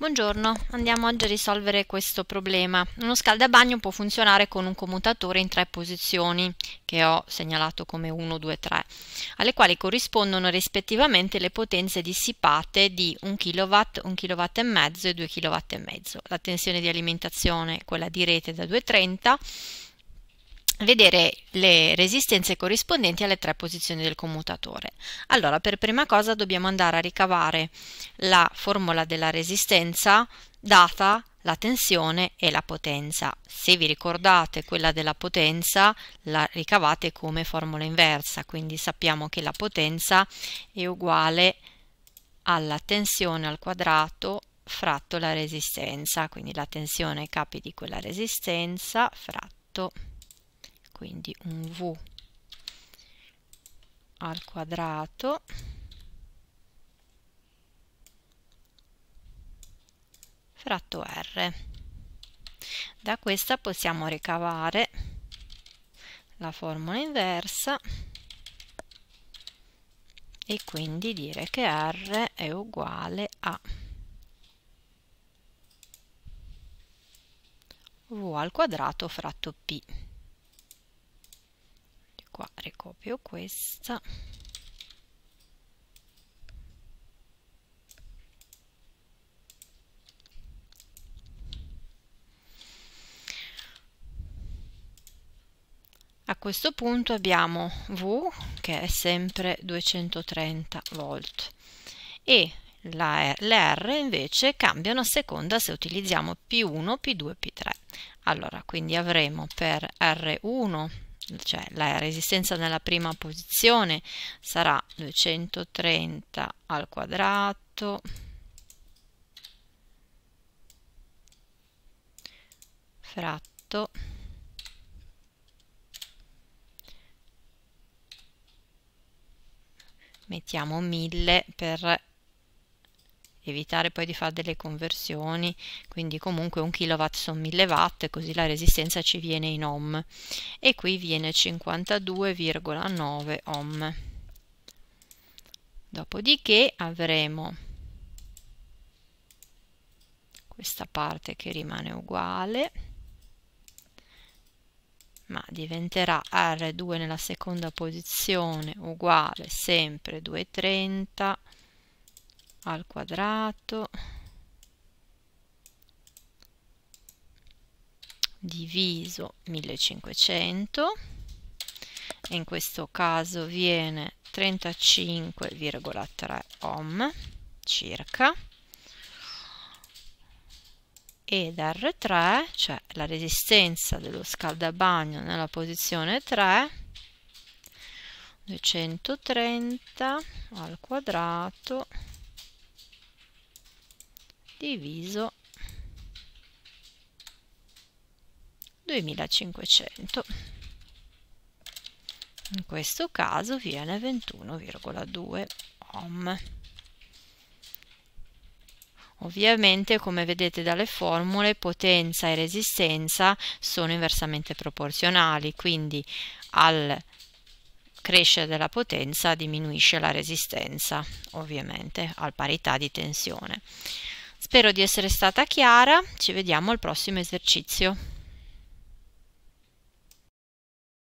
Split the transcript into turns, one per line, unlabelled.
Buongiorno, andiamo oggi a risolvere questo problema. Uno scaldabagno può funzionare con un commutatore in tre posizioni, che ho segnalato come 1, 2, 3, alle quali corrispondono rispettivamente le potenze dissipate di 1 kW, 1 kW e mezzo e 2 kW e mezzo. La tensione di alimentazione, quella di rete da 230 vedere le resistenze corrispondenti alle tre posizioni del commutatore. Allora, per prima cosa dobbiamo andare a ricavare la formula della resistenza data la tensione e la potenza. Se vi ricordate quella della potenza la ricavate come formula inversa, quindi sappiamo che la potenza è uguale alla tensione al quadrato fratto la resistenza, quindi la tensione capi di quella resistenza fratto quindi un v al quadrato fratto r. Da questa possiamo ricavare la formula inversa e quindi dire che r è uguale a v al quadrato fratto p qua ricopio questa A questo punto abbiamo V che è sempre 230 volt e la, le R invece cambiano a seconda se utilizziamo P1, P2, P3. Allora, quindi avremo per R1 cioè la resistenza nella prima posizione sarà 230 al quadrato. Fratto. Mettiamo 1000 per evitare poi di fare delle conversioni, quindi comunque un kilowatt sono 1000 watt, così la resistenza ci viene in ohm e qui viene 52,9 ohm. Dopodiché avremo questa parte che rimane uguale, ma diventerà R2 nella seconda posizione uguale sempre 230 al quadrato diviso 1500 e in questo caso viene 35,3 ohm circa ed R3 cioè la resistenza dello scaldabagno nella posizione 3 230 al quadrato diviso 2500 in questo caso viene 21,2 ohm Ovviamente, come vedete dalle formule, potenza e resistenza sono inversamente proporzionali, quindi al crescere della potenza diminuisce la resistenza, ovviamente, al parità di tensione. Spero di essere stata chiara, ci vediamo al prossimo esercizio.